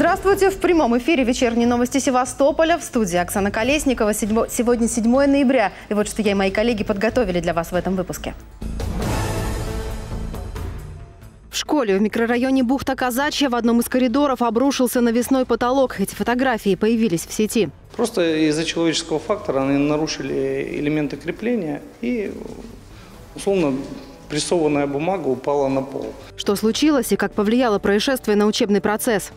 Здравствуйте! В прямом эфире вечерние новости Севастополя. В студии Оксана Колесникова. Сегодня 7 ноября. И вот что я и мои коллеги подготовили для вас в этом выпуске. В школе в микрорайоне Бухта Казачья в одном из коридоров обрушился навесной потолок. Эти фотографии появились в сети. Просто из-за человеческого фактора они нарушили элементы крепления и, условно, прессованная бумага упала на пол. Что случилось и как повлияло происшествие на учебный процесс?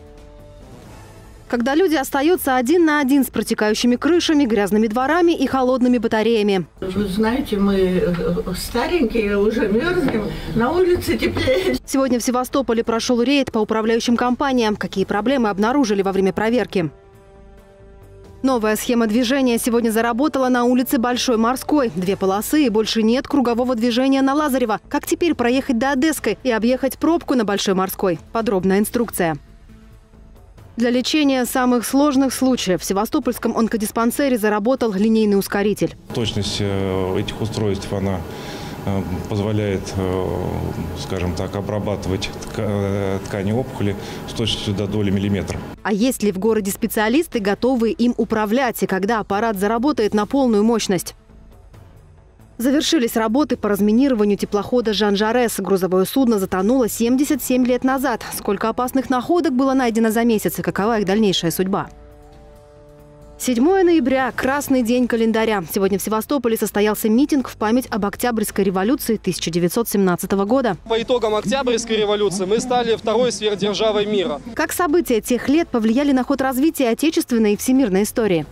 Когда люди остаются один на один с протекающими крышами, грязными дворами и холодными батареями. Вы знаете, мы э, старенькие, уже мерзнем, на улице теплее. Сегодня в Севастополе прошел рейд по управляющим компаниям. Какие проблемы обнаружили во время проверки? Новая схема движения сегодня заработала на улице Большой Морской. Две полосы и больше нет кругового движения на Лазарева. Как теперь проехать до Одесской и объехать пробку на Большой Морской? Подробная инструкция. Для лечения самых сложных случаев в Севастопольском онкодиспансере заработал линейный ускоритель. Точность э, этих устройств, она э, позволяет, э, скажем так, обрабатывать ткани опухоли с точностью до доли миллиметра. А есть ли в городе специалисты, готовые им управлять, и когда аппарат заработает на полную мощность? Завершились работы по разминированию теплохода «Жан-Жарес». Грузовое судно затонуло 77 лет назад. Сколько опасных находок было найдено за месяц и какова их дальнейшая судьба? 7 ноября – Красный день календаря. Сегодня в Севастополе состоялся митинг в память об Октябрьской революции 1917 года. По итогам Октябрьской революции мы стали второй сверхдержавой мира. Как события тех лет повлияли на ход развития отечественной и всемирной истории?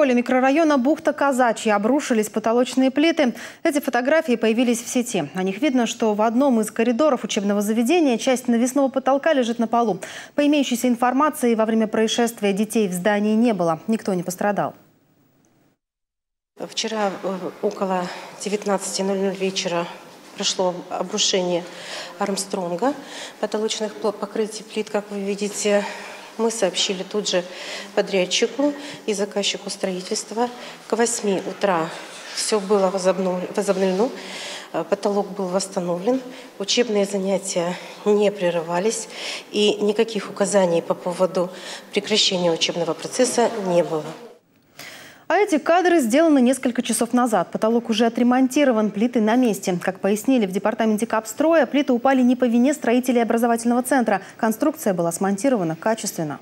Школе микрорайона Бухта Казачья обрушились потолочные плиты. Эти фотографии появились в сети. На них видно, что в одном из коридоров учебного заведения часть навесного потолка лежит на полу. По имеющейся информации, во время происшествия детей в здании не было. Никто не пострадал. Вчера э, около 19.00 вечера прошло обрушение Армстронга, потолочных покрытий плит, как вы видите, мы сообщили тут же подрядчику и заказчику строительства. К 8 утра все было возобновлено, э, потолок был восстановлен, учебные занятия не прерывались и никаких указаний по поводу прекращения учебного процесса не было. А эти кадры сделаны несколько часов назад. Потолок уже отремонтирован, плиты на месте. Как пояснили в департаменте Капстроя, плиты упали не по вине строителей образовательного центра. Конструкция была смонтирована качественно.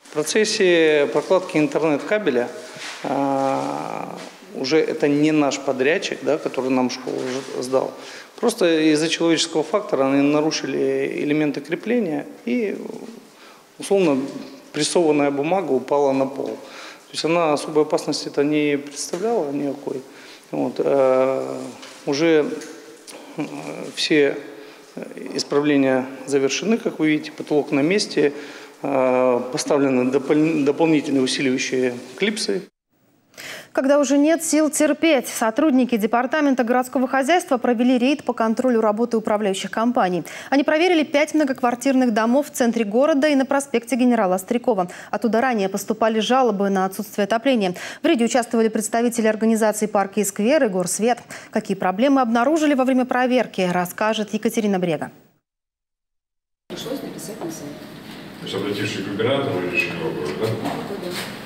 В процессе прокладки интернет-кабеля э, уже это не наш подрядчик, да, который нам школу сдал. Просто из-за человеческого фактора они нарушили элементы крепления и условно прессованная бумага упала на пол. То есть она особой опасности это не представляла никакой. Вот. А уже все исправления завершены, как вы видите, потолок на месте, а, поставлены дополнительные усиливающие клипсы. Когда уже нет сил терпеть, сотрудники Департамента городского хозяйства провели рейд по контролю работы управляющих компаний. Они проверили пять многоквартирных домов в центре города и на проспекте генерала Острякова. Оттуда ранее поступали жалобы на отсутствие отопления. В рейде участвовали представители организации «Парки и скверы», «Горсвет». Какие проблемы обнаружили во время проверки, расскажет Екатерина Брега. Пришлось написать на сайт. То есть обратившись к губернатору решили вопрос, да?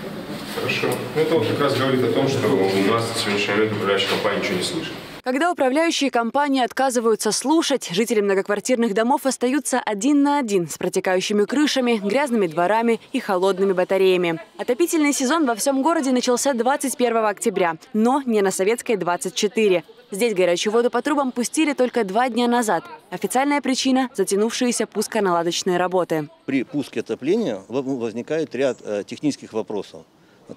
Хорошо. Ну, это вот как раз говорит о том, что у нас на сегодняшний момент управляющая компания ничего не слышит. Когда управляющие компании отказываются слушать, жители многоквартирных домов остаются один на один с протекающими крышами, грязными дворами и холодными батареями. Отопительный сезон во всем городе начался 21 октября, но не на Советской 24. Здесь горячую воду по трубам пустили только два дня назад. Официальная причина – затянувшиеся пусконаладочные работы. При пуске отопления возникает ряд э, технических вопросов.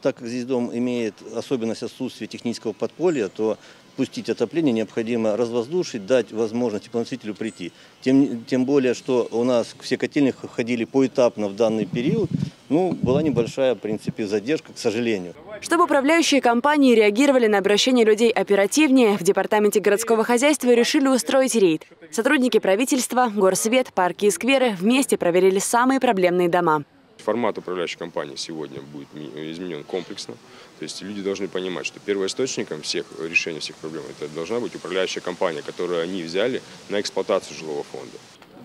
Так как здесь дом имеет особенность отсутствия технического подполья, то пустить отопление необходимо развоздушить, дать возможность теплоносителю прийти. Тем, тем более, что у нас все котельные ходили поэтапно в данный период, ну, была небольшая, в принципе, задержка, к сожалению. Чтобы управляющие компании реагировали на обращение людей оперативнее, в Департаменте городского хозяйства решили устроить рейд. Сотрудники правительства, горсвет, парки и скверы вместе проверили самые проблемные дома. Формат управляющей компании сегодня будет изменен комплексно. То есть люди должны понимать, что первоисточником всех решений всех проблем это должна быть управляющая компания, которую они взяли на эксплуатацию жилого фонда.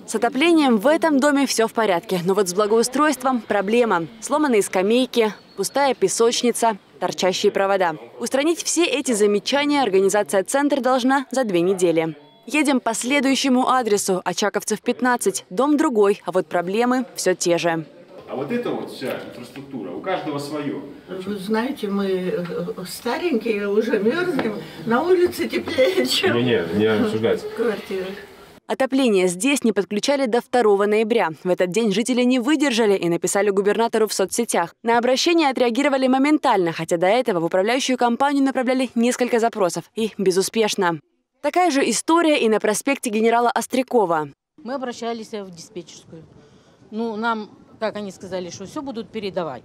С отоплением в этом доме все в порядке. Но вот с благоустройством проблема. Сломанные скамейки, пустая песочница, торчащие провода. Устранить все эти замечания организация «Центр» должна за две недели. Едем по следующему адресу. Очаковцев 15. Дом другой, а вот проблемы все те же. А вот это вот вся инфраструктура, у каждого свое. Вы знаете, мы э, старенькие, уже мерзнем. На улице теплее, чем не, не, не обсуждается. в квартирах. Отопление здесь не подключали до 2 ноября. В этот день жители не выдержали и написали губернатору в соцсетях. На обращение отреагировали моментально, хотя до этого в управляющую компанию направляли несколько запросов. И безуспешно. Такая же история и на проспекте генерала Острякова. Мы обращались в диспетчерскую. Ну, нам, как они сказали, что все будут передавать.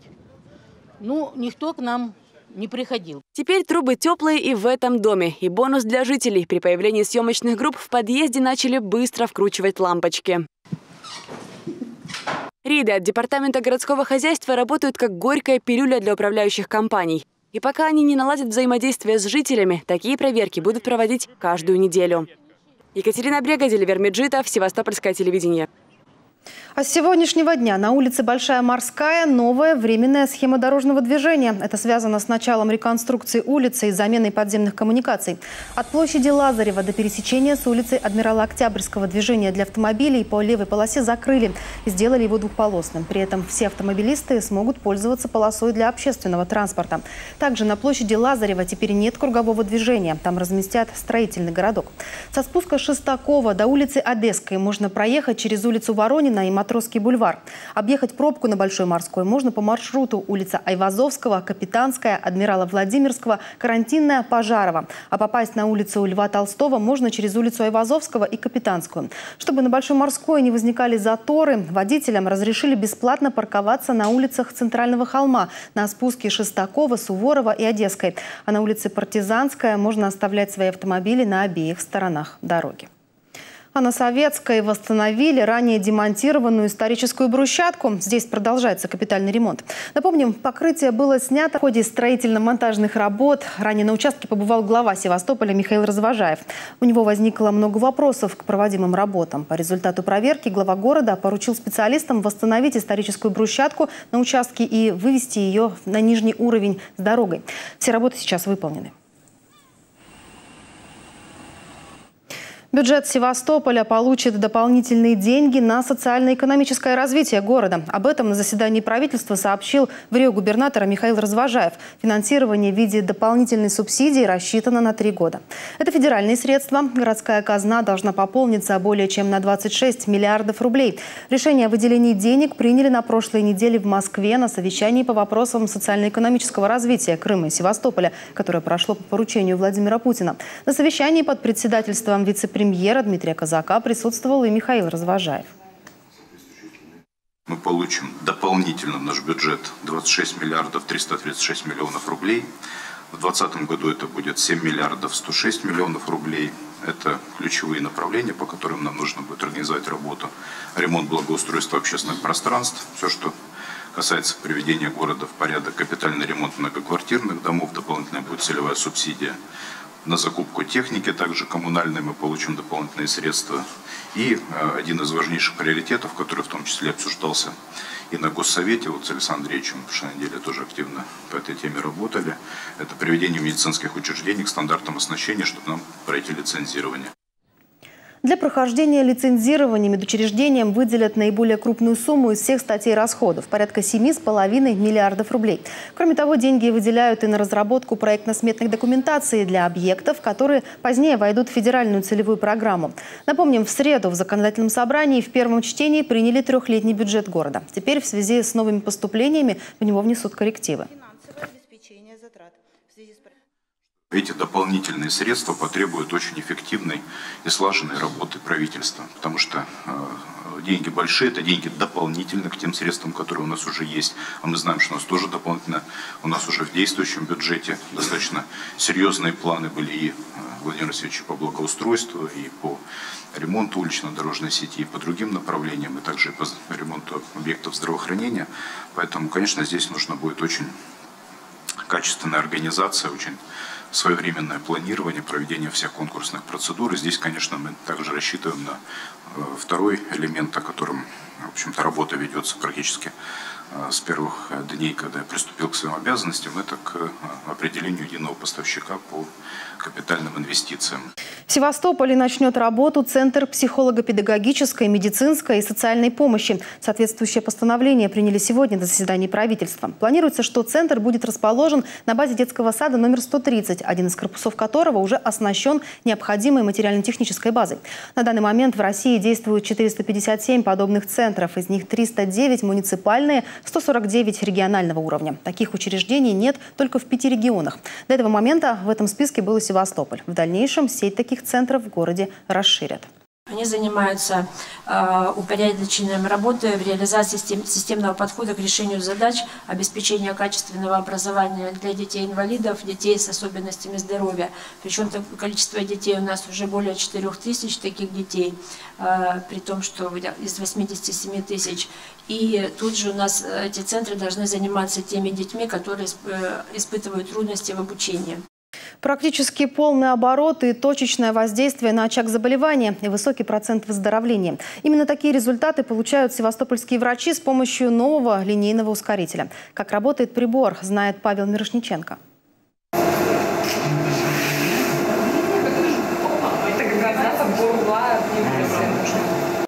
Ну, никто к нам не приходил. Теперь трубы теплые и в этом доме. И бонус для жителей. При появлении съемочных групп в подъезде начали быстро вкручивать лампочки. Риды от Департамента городского хозяйства работают как горькая пилюля для управляющих компаний. И пока они не наладят взаимодействие с жителями, такие проверки будут проводить каждую неделю. Екатерина Брега, Деливер Меджитов, Севастопольское телевидение. А с сегодняшнего дня на улице Большая Морская новая временная схема дорожного движения. Это связано с началом реконструкции улицы и заменой подземных коммуникаций. От площади Лазарева до пересечения с улицей Адмирала Октябрьского движения для автомобилей по левой полосе закрыли и сделали его двухполосным. При этом все автомобилисты смогут пользоваться полосой для общественного транспорта. Также на площади Лазарева теперь нет кругового движения. Там разместят строительный городок. Со спуска Шестакова до улицы Одесской можно проехать через улицу Воронина и Матросский бульвар. Объехать пробку на Большой Морской можно по маршруту улица Айвазовского, Капитанская, Адмирала Владимирского, Карантинная, Пожарова. А попасть на улицу Льва Толстого можно через улицу Айвазовского и Капитанскую. Чтобы на Большой Морской не возникали заторы, водителям разрешили бесплатно парковаться на улицах Центрального холма, на спуске Шестакова, Суворова и Одесской. А на улице Партизанская можно оставлять свои автомобили на обеих сторонах дороги. А на Советской восстановили ранее демонтированную историческую брусчатку. Здесь продолжается капитальный ремонт. Напомним, покрытие было снято в ходе строительно-монтажных работ. Ранее на участке побывал глава Севастополя Михаил Развожаев. У него возникло много вопросов к проводимым работам. По результату проверки глава города поручил специалистам восстановить историческую брусчатку на участке и вывести ее на нижний уровень с дорогой. Все работы сейчас выполнены. Бюджет Севастополя получит дополнительные деньги на социально-экономическое развитие города. Об этом на заседании правительства сообщил в Рио губернатора Михаил Развожаев. Финансирование в виде дополнительной субсидии рассчитано на три года. Это федеральные средства. Городская казна должна пополниться более чем на 26 миллиардов рублей. Решение о выделении денег приняли на прошлой неделе в Москве на совещании по вопросам социально-экономического развития Крыма и Севастополя, которое прошло по поручению Владимира Путина. На совещании под председательством вице-премьера премьера Дмитрия Казака присутствовал и Михаил Развожаев. Мы получим дополнительно в наш бюджет 26 миллиардов 336 миллионов рублей. В 2020 году это будет 7 миллиардов 106 миллионов рублей. Это ключевые направления, по которым нам нужно будет организовать работу. Ремонт благоустройства общественных пространств, все, что касается приведения города в порядок, капитальный ремонт многоквартирных домов, дополнительная будет целевая субсидия на закупку техники, также коммунальной мы получим дополнительные средства. И э, один из важнейших приоритетов, который в том числе обсуждался и на Госсовете, вот с Александром Андреевичем в прошлой неделе тоже активно по этой теме работали, это приведение медицинских учреждений к стандартам оснащения, чтобы нам пройти лицензирование. Для прохождения лицензирования медучреждениям выделят наиболее крупную сумму из всех статей расходов – порядка 7,5 миллиардов рублей. Кроме того, деньги выделяют и на разработку проектно-сметных документаций для объектов, которые позднее войдут в федеральную целевую программу. Напомним, в среду в законодательном собрании в первом чтении приняли трехлетний бюджет города. Теперь в связи с новыми поступлениями в него внесут коррективы. Эти дополнительные средства потребуют очень эффективной и слаженной работы правительства, потому что э, деньги большие, это деньги дополнительно к тем средствам, которые у нас уже есть. А мы знаем, что у нас тоже дополнительно, у нас уже в действующем бюджете достаточно серьезные планы были и Владимира Васильевича по благоустройству, и по ремонту улично-дорожной сети, и по другим направлениям, и также по ремонту объектов здравоохранения. Поэтому, конечно, здесь нужно будет очень качественная организация, очень своевременное планирование, проведение всех конкурсных процедур. И здесь, конечно, мы также рассчитываем на э, второй элемент, о котором, в общем-то, работа ведется практически э, с первых дней, когда я приступил к своим обязанностям, это к э, определению единого поставщика по капитальным инвестициям. В Севастополе начнет работу Центр психолого-педагогической, медицинской и социальной помощи. Соответствующее постановление приняли сегодня на заседании правительства. Планируется, что центр будет расположен на базе детского сада номер 130, один из корпусов которого уже оснащен необходимой материально-технической базой. На данный момент в России действуют 457 подобных центров, из них 309 муниципальные, 149 регионального уровня. Таких учреждений нет только в пяти регионах. До этого момента в этом списке был и Севастополь. В дальнейшем сеть таких центров в городе расширят. Они занимаются э, упорядочением работы в реализации систем, системного подхода к решению задач обеспечения качественного образования для детей-инвалидов, детей с особенностями здоровья. Причем количество детей у нас уже более 4 тысяч таких детей, э, при том, что из 87 тысяч. И тут же у нас эти центры должны заниматься теми детьми, которые э, испытывают трудности в обучении. Практически полный оборот и точечное воздействие на очаг заболевания и высокий процент выздоровления. Именно такие результаты получают севастопольские врачи с помощью нового линейного ускорителя. Как работает прибор, знает Павел Мирошниченко.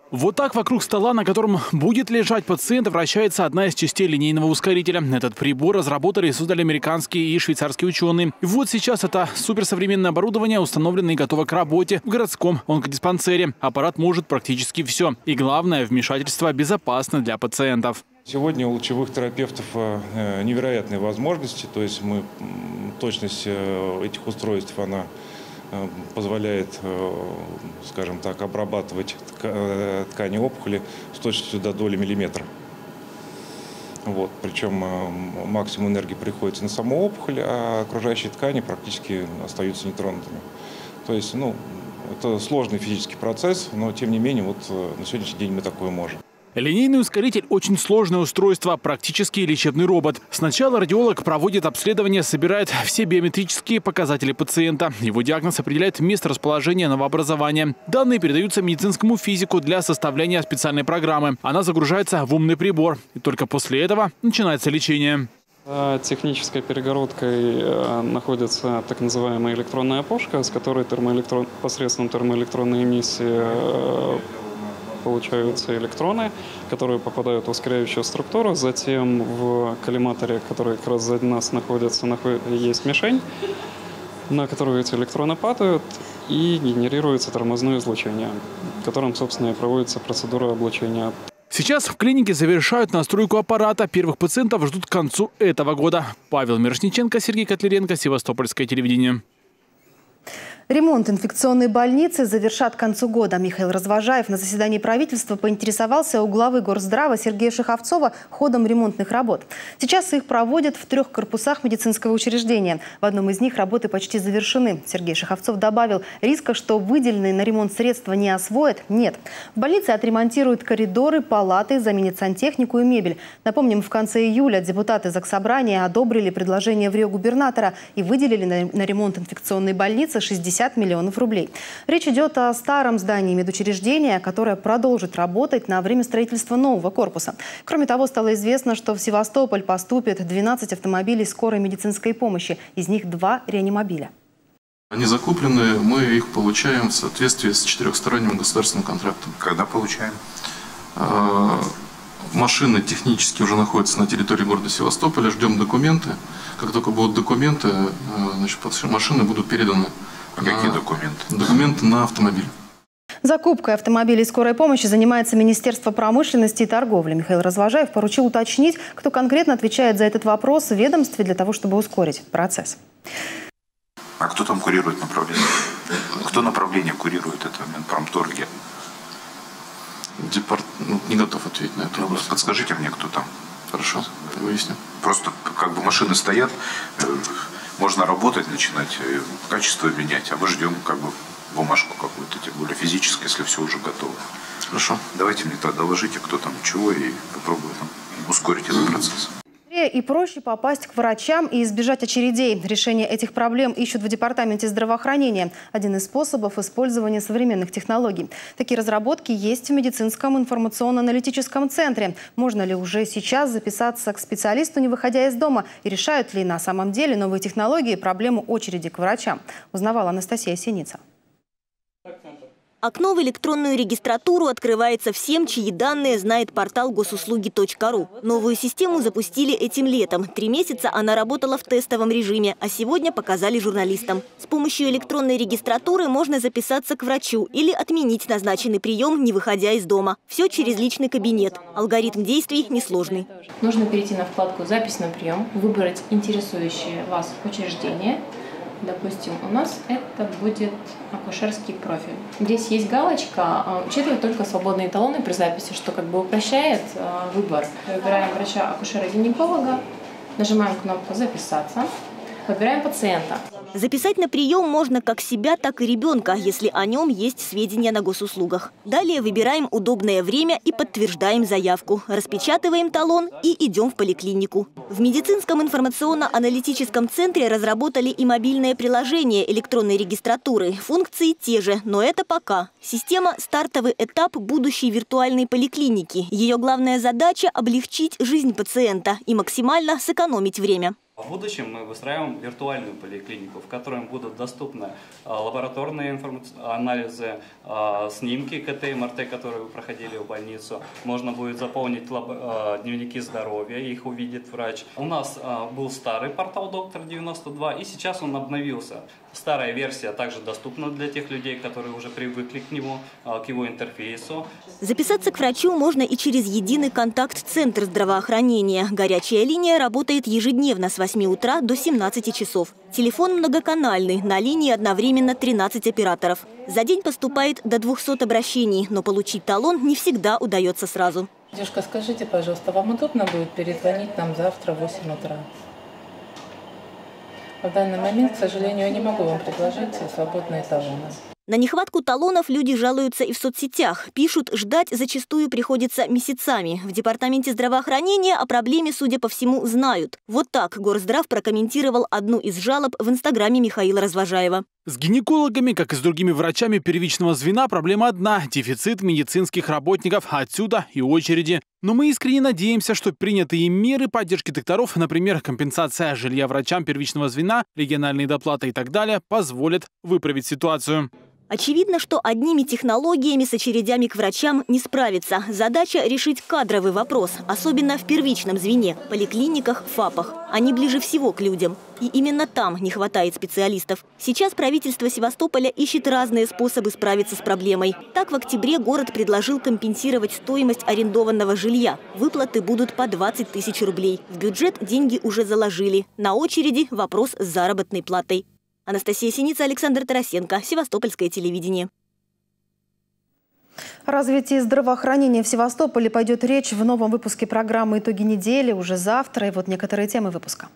Вот так вокруг стола, на котором будет лежать пациент, вращается одна из частей линейного ускорителя. Этот прибор разработали и создали американские и швейцарские ученые. И вот сейчас это суперсовременное оборудование установлено и готово к работе в городском онкодиспансере. Аппарат может практически все. И главное, вмешательство безопасно для пациентов. Сегодня у лучевых терапевтов э, невероятные возможности, то есть мы точность э, этих устройств, она Э, позволяет, э, скажем так, обрабатывать э, ткани опухоли с точностью до доли миллиметра. Вот. Причем максимум энергии приходится на саму опухоль, а окружающие ткани практически остаются нетронутыми. То есть, ну, это сложный физический процесс, но тем не менее, вот на сегодняшний день мы такое можем. Линейный ускоритель – очень сложное устройство, практически лечебный робот. Сначала радиолог проводит обследование, собирает все биометрические показатели пациента. Его диагноз определяет место расположения новообразования. Данные передаются медицинскому физику для составления специальной программы. Она загружается в умный прибор. И только после этого начинается лечение. Технической перегородкой э, находится так называемая электронная опушка, с которой термоэлектрон... посредством термоэлектронной эмиссии э, получаются электроны, которые попадают в ускоряющую структуру. Затем в коллиматоре, который как раз сзади нас находится, есть мишень, на которую эти электроны падают, и генерируется тормозное излучение, которым, собственно, и проводится процедура облучения. Сейчас в клинике завершают настройку аппарата. Первых пациентов ждут к концу этого года. Павел Мирошниченко, Сергей Котлеренко, Севастопольское телевидение. Ремонт инфекционной больницы завершат к концу года. Михаил Развожаев на заседании правительства поинтересовался у главы Горздрава Сергея Шеховцова ходом ремонтных работ. Сейчас их проводят в трех корпусах медицинского учреждения. В одном из них работы почти завершены. Сергей Шеховцов добавил, риска, что выделенные на ремонт средства не освоят, нет. В больнице отремонтируют коридоры, палаты, заменят сантехнику и мебель. Напомним, в конце июля депутаты Заксобрания одобрили предложение в Рио губернатора и выделили на ремонт инфекционной больницы 60 50 миллионов рублей. Речь идет о старом здании медучреждения, которое продолжит работать на время строительства нового корпуса. Кроме того, стало известно, что в Севастополь поступит 12 автомобилей скорой медицинской помощи. Из них два реанимобиля. Они закуплены, мы их получаем в соответствии с четырехсторонним государственным контрактом. Когда получаем? А, машины технически уже находятся на территории города Севастополя, ждем документы. Как только будут документы, а, значит, машины будут переданы а какие документы? Документы на автомобиль. Закупкой автомобилей скорой помощи занимается Министерство промышленности и торговли. Михаил Развожаев поручил уточнить, кто конкретно отвечает за этот вопрос в ведомстве для того, чтобы ускорить процесс. А кто там курирует направление? Кто направление курирует это в Минпромторге? Департ... Ну, не готов ответить на это. Ну, подскажите мне, кто там. Хорошо, выясним. Просто как бы машины стоят, э, можно работать, начинать, э, качество менять, а мы ждем как бы бумажку какую-то, тем более физически, если все уже готово. Хорошо. Давайте мне тогда доложите, кто там чего, и попробую там ускорить этот процесс. И проще попасть к врачам и избежать очередей. Решение этих проблем ищут в Департаменте здравоохранения. Один из способов использования современных технологий. Такие разработки есть в медицинском информационно-аналитическом центре. Можно ли уже сейчас записаться к специалисту, не выходя из дома? И решают ли на самом деле новые технологии проблему очереди к врачам? Узнавала Анастасия Синица. Окно в электронную регистратуру открывается всем, чьи данные знает портал госуслуги.ру. Новую систему запустили этим летом. Три месяца она работала в тестовом режиме, а сегодня показали журналистам. С помощью электронной регистратуры можно записаться к врачу или отменить назначенный прием, не выходя из дома. Все через личный кабинет. Алгоритм действий несложный. Нужно перейти на вкладку «Запись на прием», выбрать интересующее вас учреждение – Допустим, у нас это будет акушерский профиль. Здесь есть галочка а, «Учитывать только свободные талоны при записи», что как бы упрощает а, выбор. Выбираем врача-акушера-гинеколога, нажимаем кнопку «Записаться», выбираем пациента. Записать на прием можно как себя, так и ребенка, если о нем есть сведения на госуслугах. Далее выбираем удобное время и подтверждаем заявку. Распечатываем талон и идем в поликлинику. В медицинском информационно-аналитическом центре разработали и мобильное приложение электронной регистратуры. Функции те же, но это пока. Система – стартовый этап будущей виртуальной поликлиники. Ее главная задача – облегчить жизнь пациента и максимально сэкономить время. В будущем мы выстраиваем виртуальную поликлинику, в которой будут доступны а, лабораторные анализы, а, снимки КТ и МРТ, которые вы проходили в больницу. Можно будет заполнить а, дневники здоровья, их увидит врач. У нас был старый портал Доктор 92, и сейчас он обновился. Старая версия также доступна для тех людей, которые уже привыкли к нему, к его интерфейсу. Записаться к врачу можно и через единый контакт-центр здравоохранения. Горячая линия работает ежедневно с 8 утра до 17 часов. Телефон многоканальный, на линии одновременно 13 операторов. За день поступает до 200 обращений, но получить талон не всегда удается сразу. Девушка, скажите, пожалуйста, вам удобно будет перезвонить нам завтра в 8 утра? В данный момент, к сожалению, я не могу вам предложить свободные талоны. На нехватку талонов люди жалуются и в соцсетях. Пишут, ждать зачастую приходится месяцами. В Департаменте здравоохранения о проблеме, судя по всему, знают. Вот так Горздрав прокомментировал одну из жалоб в инстаграме Михаила Развожаева. С гинекологами, как и с другими врачами первичного звена, проблема одна – дефицит медицинских работников, отсюда и очереди. Но мы искренне надеемся, что принятые меры поддержки докторов, например, компенсация жилья врачам первичного звена, региональные доплаты и так далее, позволят выправить ситуацию. Очевидно, что одними технологиями с очередями к врачам не справиться. Задача – решить кадровый вопрос, особенно в первичном звене – поликлиниках, ФАПах. Они ближе всего к людям. И именно там не хватает специалистов. Сейчас правительство Севастополя ищет разные способы справиться с проблемой. Так, в октябре город предложил компенсировать стоимость арендованного жилья. Выплаты будут по 20 тысяч рублей. В бюджет деньги уже заложили. На очереди вопрос с заработной платой. Анастасия Синица, Александр Тарасенко, Севастопольское телевидение. О развитии здравоохранения в Севастополе пойдет речь в новом выпуске программы «Итоги недели» уже завтра. И вот некоторые темы выпуска.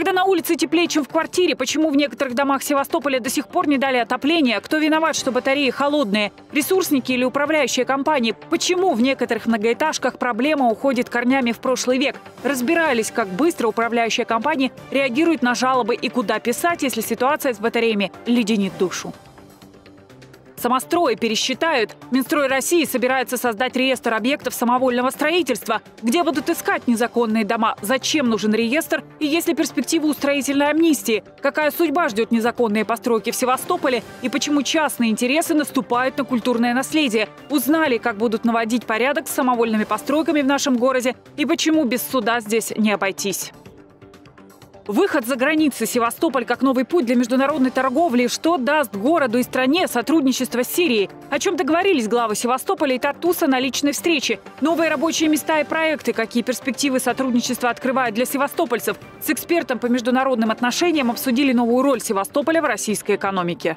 Когда на улице теплее, чем в квартире, почему в некоторых домах Севастополя до сих пор не дали отопления? Кто виноват, что батареи холодные? Ресурсники или управляющие компании? Почему в некоторых многоэтажках проблема уходит корнями в прошлый век? Разбирались, как быстро управляющая компания реагирует на жалобы и куда писать, если ситуация с батареями леденит душу. Самострои пересчитают. Минстрой России собирается создать реестр объектов самовольного строительства. Где будут искать незаконные дома? Зачем нужен реестр? И есть ли перспектива у строительной амнистии? Какая судьба ждет незаконные постройки в Севастополе? И почему частные интересы наступают на культурное наследие? Узнали, как будут наводить порядок с самовольными постройками в нашем городе и почему без суда здесь не обойтись. Выход за границы Севастополь как новый путь для международной торговли. Что даст городу и стране сотрудничество с Сирией? О чем договорились главы Севастополя и Тартуса на личной встрече? Новые рабочие места и проекты. Какие перспективы сотрудничества открывают для севастопольцев? С экспертом по международным отношениям обсудили новую роль Севастополя в российской экономике.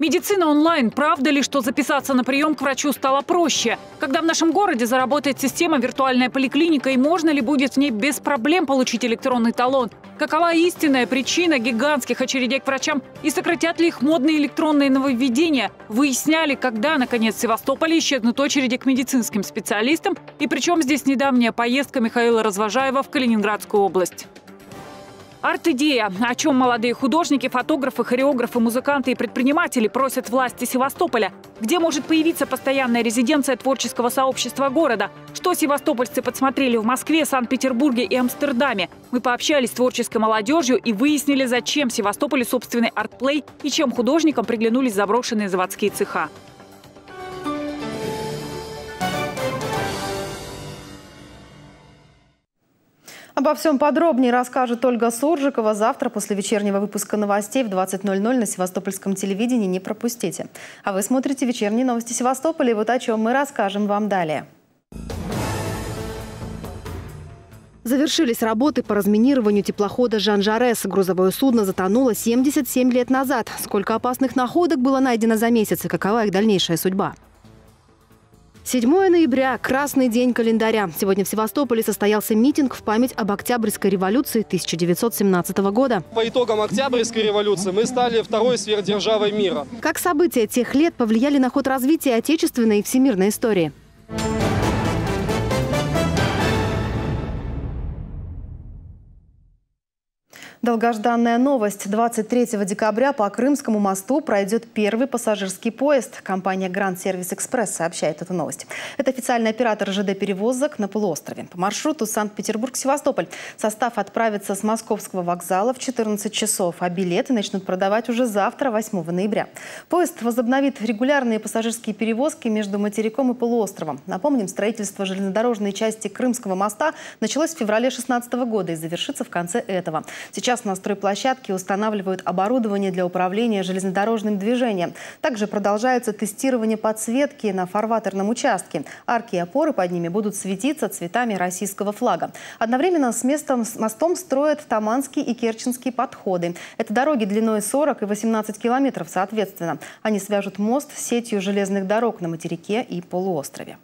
Медицина онлайн. Правда ли, что записаться на прием к врачу стало проще? Когда в нашем городе заработает система «Виртуальная поликлиника» и можно ли будет в ней без проблем получить электронный талон? Какова истинная причина гигантских очередей к врачам и сократят ли их модные электронные нововведения? Выясняли, когда, наконец, в Севастополе исчезнут очереди к медицинским специалистам и причем здесь недавняя поездка Михаила Развожаева в Калининградскую область. Арт-идея, о чем молодые художники, фотографы, хореографы, музыканты и предприниматели просят власти Севастополя. Где может появиться постоянная резиденция творческого сообщества города? Что севастопольцы подсмотрели в Москве, Санкт-Петербурге и Амстердаме? Мы пообщались с творческой молодежью и выяснили, зачем Севастополе собственный артплей и чем художникам приглянулись заброшенные заводские цеха. Обо всем подробнее расскажет Ольга Суржикова. Завтра после вечернего выпуска новостей в 20.00 на Севастопольском телевидении не пропустите. А вы смотрите вечерние новости Севастополя. И вот о чем мы расскажем вам далее. Завершились работы по разминированию теплохода «Жан-Жарес». Грузовое судно затонуло 77 лет назад. Сколько опасных находок было найдено за месяц и какова их дальнейшая судьба? 7 ноября – красный день календаря. Сегодня в Севастополе состоялся митинг в память об Октябрьской революции 1917 года. По итогам Октябрьской революции мы стали второй сверхдержавой мира. Как события тех лет повлияли на ход развития отечественной и всемирной истории? Долгожданная новость. 23 декабря по Крымскому мосту пройдет первый пассажирский поезд. Компания Гранд Сервис Экспресс сообщает эту новость. Это официальный оператор ЖД-перевозок на полуострове. По маршруту Санкт-Петербург-Севастополь состав отправится с московского вокзала в 14 часов, а билеты начнут продавать уже завтра, 8 ноября. Поезд возобновит регулярные пассажирские перевозки между материком и полуостровом. Напомним, строительство железнодорожной части Крымского моста началось в феврале 2016 года и завершится в конце этого. Сейчас Сейчас на стройплощадке устанавливают оборудование для управления железнодорожным движением. Также продолжается тестирование подсветки на фарватерном участке. Арки и опоры под ними будут светиться цветами российского флага. Одновременно с местом с мостом строят Таманский и Керченский подходы. Это дороги длиной 40 и 18 километров соответственно. Они свяжут мост с сетью железных дорог на материке и полуострове.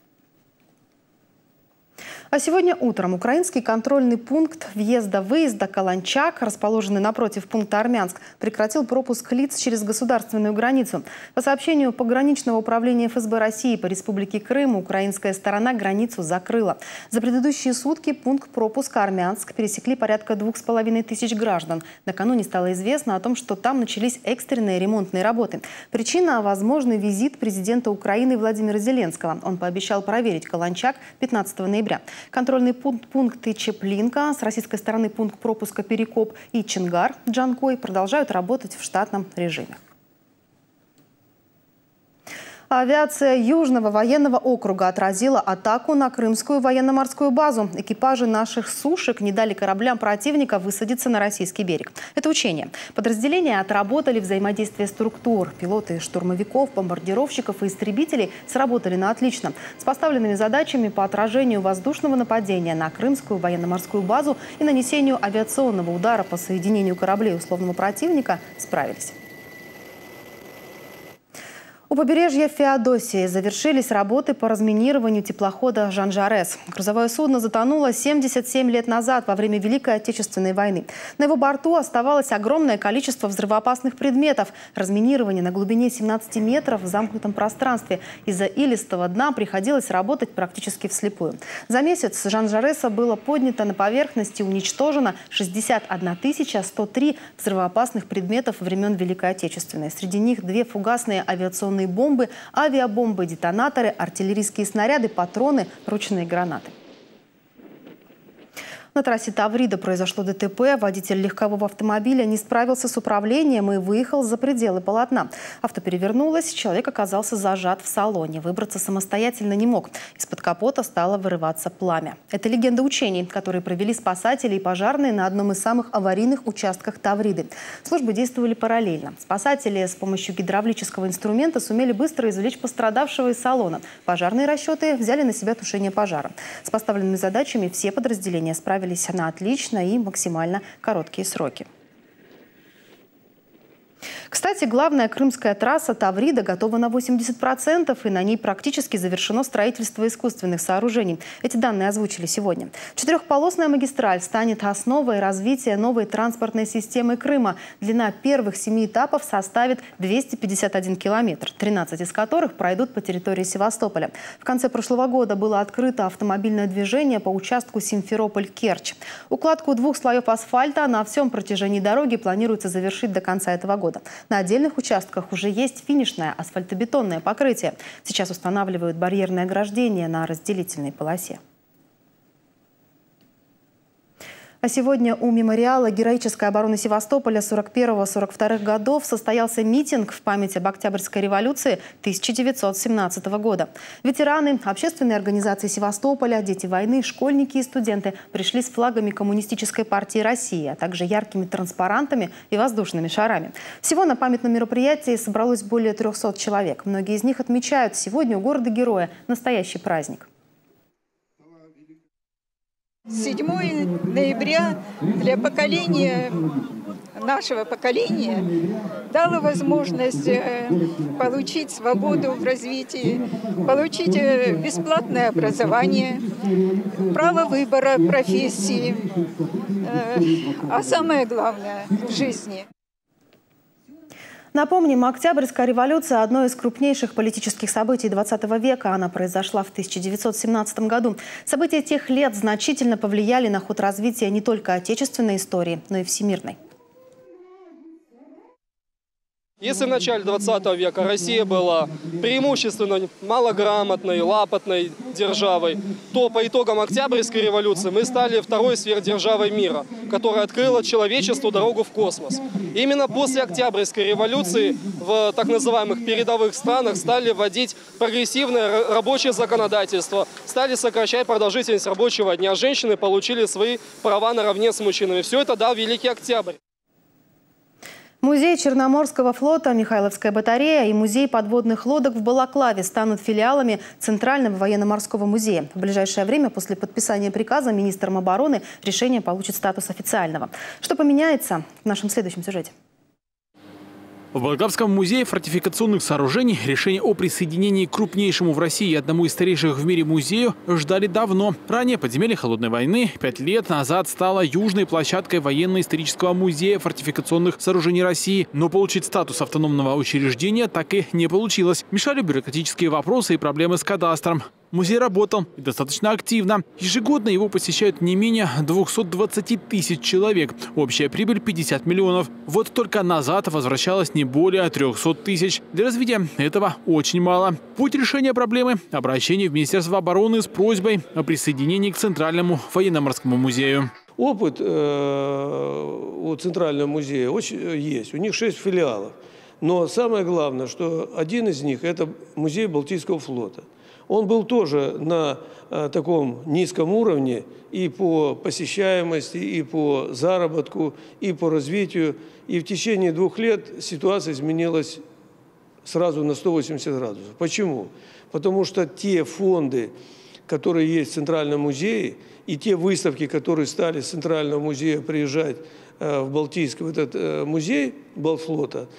А сегодня утром украинский контрольный пункт въезда-выезда Каланчак, расположенный напротив пункта Армянск, прекратил пропуск лиц через государственную границу. По сообщению пограничного управления ФСБ России по Республике Крым, украинская сторона границу закрыла. За предыдущие сутки пункт пропуска Армянск пересекли порядка двух с половиной тысяч граждан. Накануне стало известно о том, что там начались экстренные ремонтные работы. Причина – возможный визит президента Украины Владимира Зеленского. Он пообещал проверить Каланчак 15 ноября. Контрольные пункты Чеплинка, с российской стороны пункт пропуска Перекоп и Чингар Джанкой продолжают работать в штатном режиме. Авиация Южного военного округа отразила атаку на Крымскую военно-морскую базу. Экипажи наших сушек не дали кораблям противника высадиться на российский берег. Это учение. Подразделения отработали взаимодействие структур. Пилоты штурмовиков, бомбардировщиков и истребителей сработали на отлично. С поставленными задачами по отражению воздушного нападения на Крымскую военно-морскую базу и нанесению авиационного удара по соединению кораблей условного противника справились. У побережья Феодосии завершились работы по разминированию теплохода «Жан-Жарес». Грузовое судно затонуло 77 лет назад во время Великой Отечественной войны. На его борту оставалось огромное количество взрывоопасных предметов. Разминирование на глубине 17 метров в замкнутом пространстве. Из-за илистого дна приходилось работать практически вслепую. За месяц «Жан-Жареса» было поднято на поверхность и уничтожено 61 103 взрывоопасных предметов времен Великой Отечественной. Среди них две фугасные авиационные авиационные бомбы, авиабомбы, детонаторы, артиллерийские снаряды, патроны, ручные гранаты. На трассе Таврида произошло ДТП. Водитель легкового автомобиля не справился с управлением и выехал за пределы полотна. Авто перевернулось, человек оказался зажат в салоне. Выбраться самостоятельно не мог. Из-под капота стало вырываться пламя. Это легенда учений, которые провели спасатели и пожарные на одном из самых аварийных участках Тавриды. Службы действовали параллельно. Спасатели с помощью гидравлического инструмента сумели быстро извлечь пострадавшего из салона. Пожарные расчеты взяли на себя тушение пожара. С поставленными задачами все подразделения справились справились на отлично и максимально короткие сроки. Кстати, главная крымская трасса Таврида готова на 80%, и на ней практически завершено строительство искусственных сооружений. Эти данные озвучили сегодня. Четырехполосная магистраль станет основой развития новой транспортной системы Крыма. Длина первых семи этапов составит 251 километр, 13 из которых пройдут по территории Севастополя. В конце прошлого года было открыто автомобильное движение по участку Симферополь-Керчь. Укладку двух слоев асфальта на всем протяжении дороги планируется завершить до конца этого года. На отдельных участках уже есть финишное асфальтобетонное покрытие. Сейчас устанавливают барьерное ограждение на разделительной полосе. А сегодня у мемориала героической обороны Севастополя 41-42 годов состоялся митинг в память об Октябрьской революции 1917 года. Ветераны, общественные организации Севастополя, дети войны, школьники и студенты пришли с флагами Коммунистической партии России, а также яркими транспарантами и воздушными шарами. Всего на памятном мероприятии собралось более 300 человек. Многие из них отмечают сегодня у города-героя настоящий праздник. 7 ноября для поколения, нашего поколения, дало возможность э, получить свободу в развитии, получить э, бесплатное образование, право выбора профессии, э, а самое главное в жизни – Напомним, Октябрьская революция – одно из крупнейших политических событий 20 века. Она произошла в 1917 году. События тех лет значительно повлияли на ход развития не только отечественной истории, но и всемирной. Если в начале 20 века Россия была преимущественно малограмотной, лапотной державой, то по итогам Октябрьской революции мы стали второй сверхдержавой мира, которая открыла человечеству дорогу в космос. Именно после Октябрьской революции в так называемых передовых странах стали вводить прогрессивное рабочее законодательство, стали сокращать продолжительность рабочего дня. Женщины получили свои права наравне с мужчинами. Все это дал Великий Октябрь. Музей Черноморского флота, Михайловская батарея и Музей подводных лодок в Балаклаве станут филиалами Центрального военно-морского музея. В ближайшее время после подписания приказа министром обороны решение получит статус официального. Что поменяется в нашем следующем сюжете? В Болгавском музее фортификационных сооружений решение о присоединении к крупнейшему в России одному из старейших в мире музею ждали давно. Ранее подземелье Холодной войны пять лет назад стало южной площадкой военно-исторического музея фортификационных сооружений России. Но получить статус автономного учреждения так и не получилось. Мешали бюрократические вопросы и проблемы с кадастром. Музей работал и достаточно активно. Ежегодно его посещают не менее 220 тысяч человек. Общая прибыль 50 миллионов. Вот только назад возвращалось не более 300 тысяч. Для развития этого очень мало. Путь решения проблемы – обращение в Министерство обороны с просьбой о присоединении к Центральному военно-морскому музею. Опыт э, у Центрального музея очень э, есть. У них шесть филиалов. Но самое главное, что один из них – это музей Балтийского флота – он был тоже на э, таком низком уровне и по посещаемости, и по заработку, и по развитию. И в течение двух лет ситуация изменилась сразу на 180 градусов. Почему? Потому что те фонды, которые есть в Центральном музее, и те выставки, которые стали с Центрального музея приезжать э, в Балтийский, в этот э, музей Балтфлота –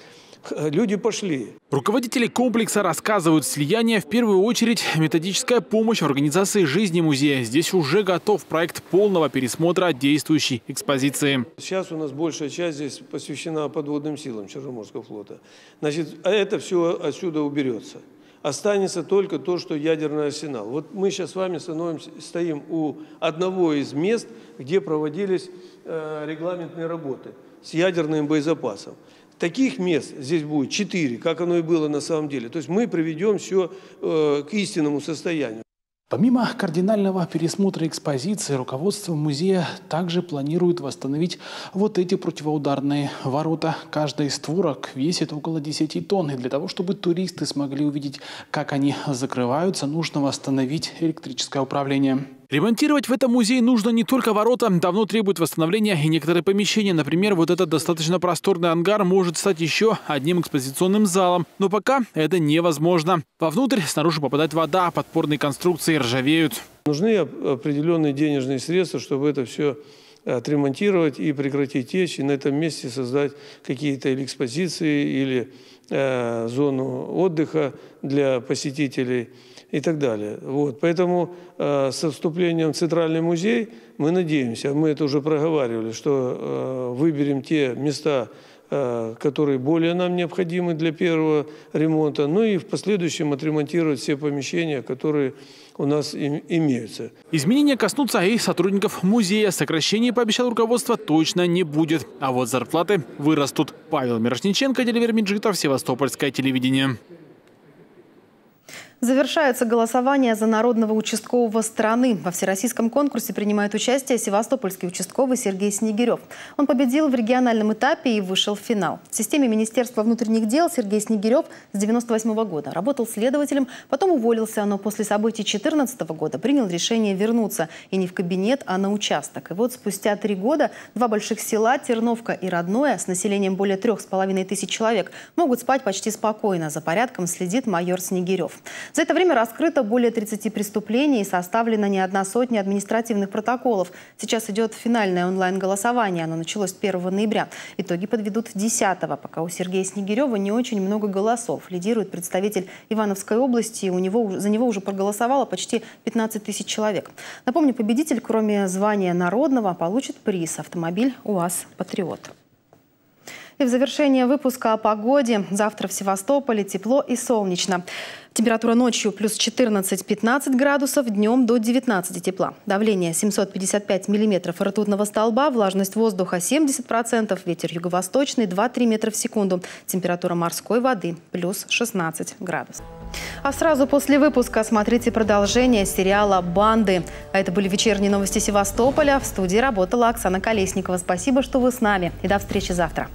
люди пошли. Руководители комплекса рассказывают, слияние в первую очередь методическая помощь в организации жизни музея. Здесь уже готов проект полного пересмотра действующей экспозиции. Сейчас у нас большая часть здесь посвящена подводным силам Черноморского флота. Значит, а это все отсюда уберется. Останется только то, что ядерный арсенал. Вот мы сейчас с вами становимся, стоим у одного из мест, где проводились э, регламентные работы с ядерным боезапасом. Таких мест здесь будет четыре, как оно и было на самом деле. То есть мы приведем все э, к истинному состоянию. Помимо кардинального пересмотра экспозиции, руководство музея также планирует восстановить вот эти противоударные ворота. Каждая из створок весит около 10 тонн. И для того, чтобы туристы смогли увидеть, как они закрываются, нужно восстановить электрическое управление. Ремонтировать в этом музее нужно не только ворота, давно требует восстановления и некоторые помещения. Например, вот этот достаточно просторный ангар может стать еще одним экспозиционным залом. Но пока это невозможно. Вовнутрь снаружи попадает вода, подпорные конструкции ржавеют. Нужны определенные денежные средства, чтобы это все отремонтировать и прекратить течь, и на этом месте создать какие-то или экспозиции, или э, зону отдыха для посетителей и так далее. Вот. Поэтому э, со вступлением в Центральный музей мы надеемся, мы это уже проговаривали, что э, выберем те места, Э, которые более нам необходимы для первого ремонта, ну и в последующем отремонтировать все помещения, которые у нас имеются. Изменения коснутся и сотрудников музея. Сокращений, пообещал руководство, точно не будет. А вот зарплаты вырастут. Павел Мирошниченко, Деливер Меджитов, Севастопольское телевидение. Завершается голосование за народного участкового страны. Во всероссийском конкурсе принимает участие севастопольский участковый Сергей Снегирев. Он победил в региональном этапе и вышел в финал. В системе Министерства внутренних дел Сергей Снегирев с 98 -го года работал следователем, потом уволился, но после событий 2014 года принял решение вернуться. И не в кабинет, а на участок. И вот спустя три года два больших села, Терновка и Родное, с населением более трех с половиной тысяч человек, могут спать почти спокойно. За порядком следит майор Снегирев. За это время раскрыто более 30 преступлений и составлена не одна сотня административных протоколов. Сейчас идет финальное онлайн-голосование. Оно началось 1 ноября. Итоги подведут 10 пока у Сергея Снегирева не очень много голосов. Лидирует представитель Ивановской области. У него, за него уже проголосовало почти 15 тысяч человек. Напомню, победитель, кроме звания народного, получит приз – автомобиль УАЗ «Патриот». И в завершение выпуска о погоде. Завтра в Севастополе тепло и солнечно. Температура ночью плюс 14-15 градусов, днем до 19 тепла. Давление 755 миллиметров ртутного столба, влажность воздуха 70%, ветер юго-восточный 2-3 метра в секунду. Температура морской воды плюс 16 градусов. А сразу после выпуска смотрите продолжение сериала «Банды». А это были вечерние новости Севастополя. В студии работала Оксана Колесникова. Спасибо, что вы с нами. И до встречи завтра.